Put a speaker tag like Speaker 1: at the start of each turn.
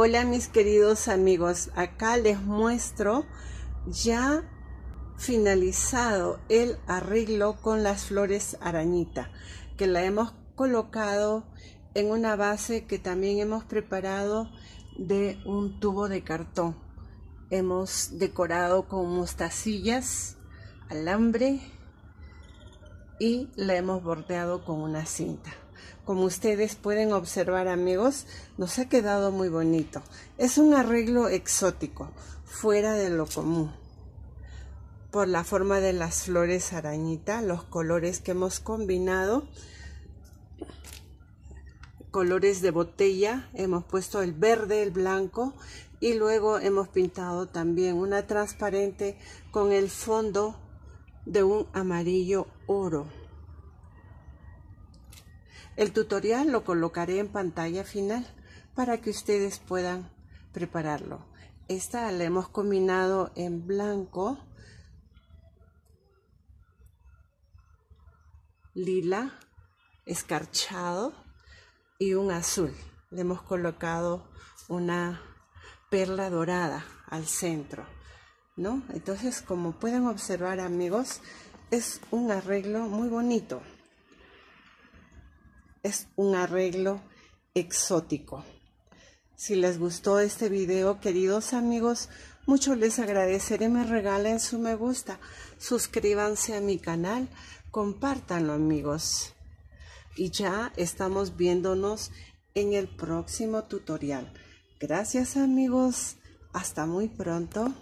Speaker 1: Hola mis queridos amigos, acá les muestro ya finalizado el arreglo con las flores arañita que la hemos colocado en una base que también hemos preparado de un tubo de cartón. Hemos decorado con mostacillas, alambre y la hemos bordeado con una cinta. Como ustedes pueden observar amigos, nos ha quedado muy bonito. Es un arreglo exótico, fuera de lo común. Por la forma de las flores arañita, los colores que hemos combinado, colores de botella, hemos puesto el verde, el blanco y luego hemos pintado también una transparente con el fondo de un amarillo oro. El tutorial lo colocaré en pantalla final para que ustedes puedan prepararlo. Esta la hemos combinado en blanco, lila, escarchado y un azul. Le hemos colocado una perla dorada al centro, ¿no? Entonces, como pueden observar, amigos, es un arreglo muy bonito. Es un arreglo exótico. Si les gustó este video, queridos amigos, mucho les agradeceré me regalen su me gusta, suscríbanse a mi canal, compártanlo amigos. Y ya estamos viéndonos en el próximo tutorial. Gracias amigos, hasta muy pronto.